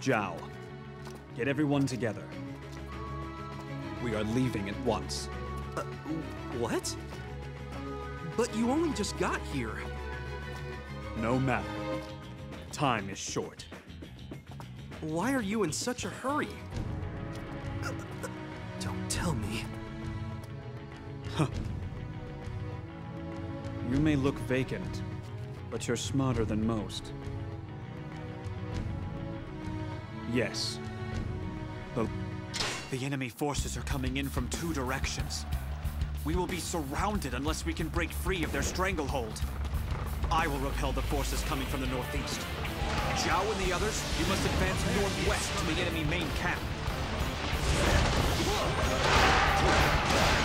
Zhao. Get everyone together. We are leaving at once. Uh, what? But you only just got here. No matter. Time is short. Why are you in such a hurry? Don't tell me. You may look vacant, but you're smarter than most. Yes. The, The enemy forces are coming in from two directions. We will be surrounded unless we can break free of their stranglehold. I will repel the forces coming from the northeast. Zhao and the others, you must advance northwest to the enemy main camp.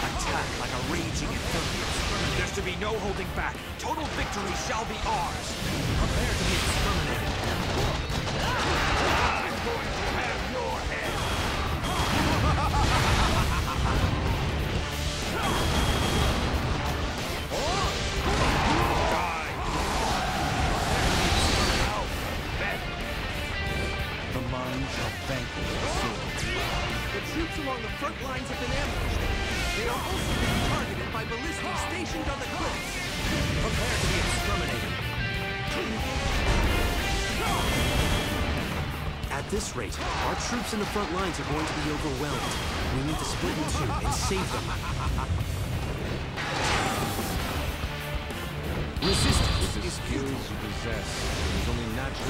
Attack like a raging inferno. There's to be no holding back. Total victory shall be ours. Prepare to be exterminated. Troops along the front lines have been ambushed. They are also being targeted by ballistae stationed on the cliffs. Prepare to be exterminated. At this rate, our troops in the front lines are going to be overwhelmed. We need to split in two and save them. Resistance With the skills you possess, it is only natural